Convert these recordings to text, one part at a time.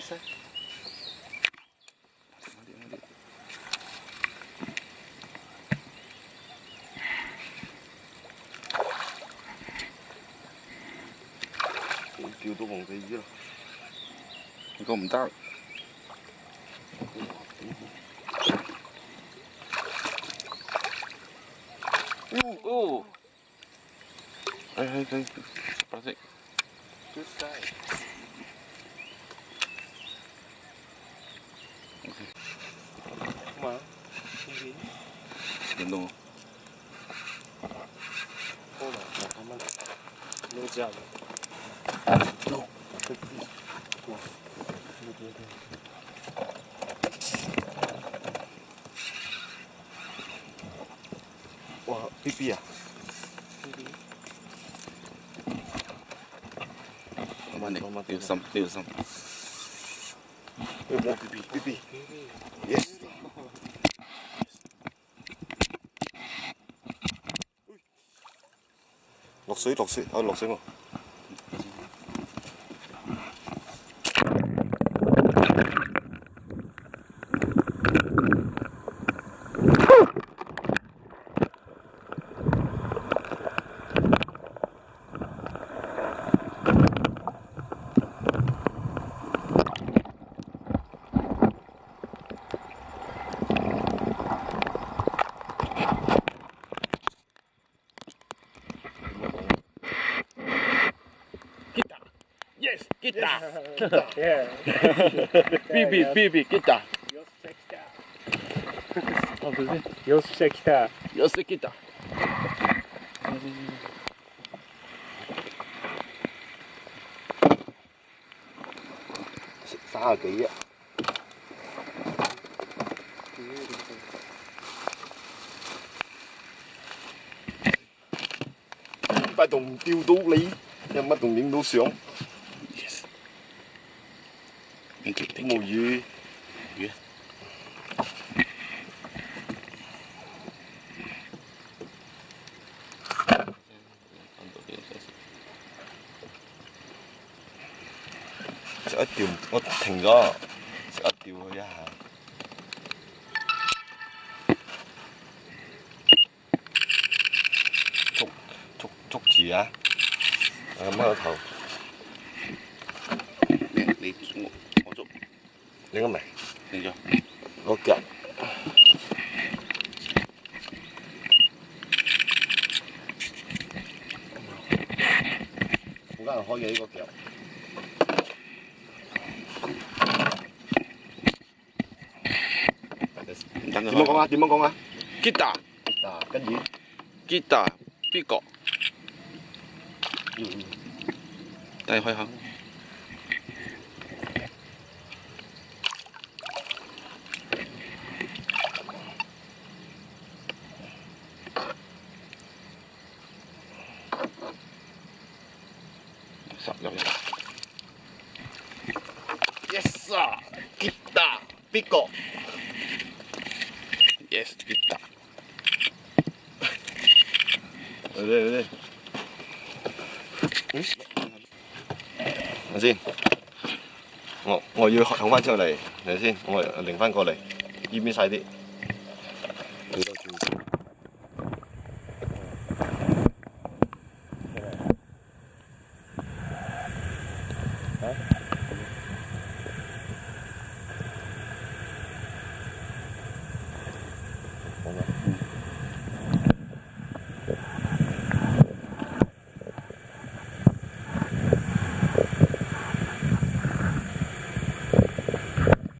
side, this. Kêu tôi bằng cái gì đó. Có tao. Uh, uh. Hey, hey, hey. Parece. Good side. Uma. Hindi. Gandong. Wala. Nakaman. No job. No. Wah, pipi ya? Pipi. Manik, tiusam, tiusam. Pipi, pipi. Yes. 水綠色啊，綠色喎。guitar. yeah. Bibi, Bibi, guitar. Yosse kita. Yosse kita. Sao kỹ á. Ba đồng tiêu tú lý, nhưng mà đồng điểm đủ sướng. mù gì yeah. sẽ tiêu một thành ra sẽ tiêu ra hàng chúc chúc chúc gì á à, mở đầu 你。Dengar mai. Dengar. Okey. Bukan kau jadi kau kau. Điểm mong con à, điểm mong con à. Kita. Kita, cái gì? Kita, pico. Ừ. ừ. Đây hơi không? Yes 啊，get 大 big o Yes get 大。对对对。等先，我我要同翻出嚟，你先，我拎翻过嚟，腌边晒啲。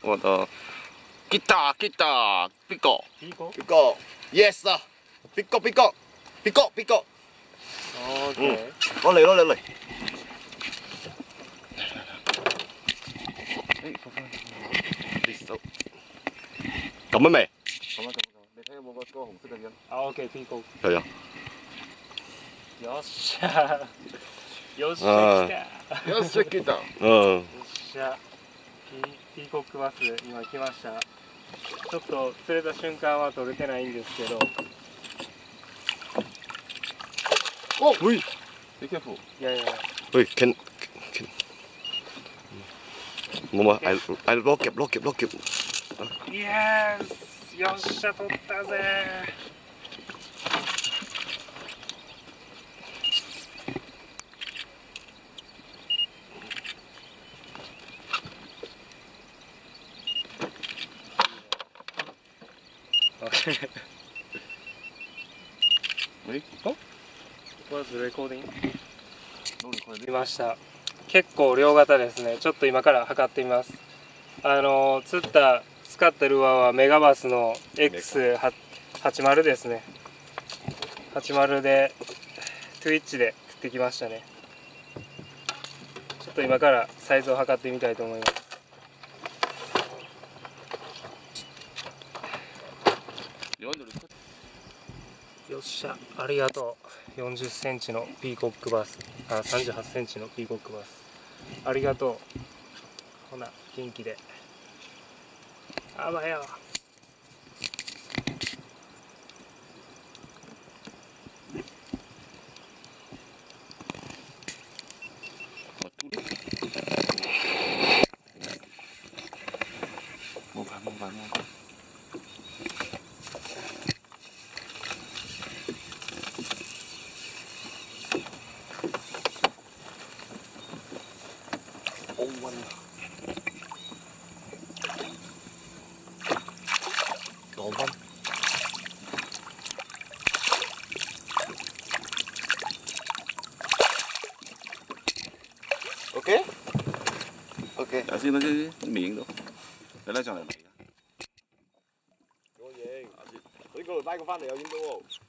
我的吉他，吉他，比哥，比哥，比哥，yes 啊，比哥，比哥，比哥，比哥。哦，嗯，我嚟咯，你嚟。咁啊未？咁啊咁啊，你睇有冇個嗰個紅色嘅印？あ、オーケー、ピーコ。係啊。よっしゃ。よっしゃ来た。よし、来た。嗯，よっしゃ。ピコックバス今来ました。ちょっと釣れた瞬間は撮れてないんですけど、おうい Be careful. いやいや、もも、あ、あ、ロケ、ロケ、ロッケ。イエス、よっしゃ、取ったぜ。Wait, oh, was recording. 出ました。結構両型ですね。ちょっと今から測ってみます。あの釣った使ったルアーはメガバスの X80 ですね。80で Twitch で食ってきましたね。ちょっと今からサイズを測ってみたいと思います。よっしゃありがとう。4 0センチのピーコックバス。あ3 8センチのピーコックバス。ありがとう。ほな元気で。あばよ OK OK，有先嗰啲面都，你拉上嚟未？我影，呢个拉过翻嚟有影到。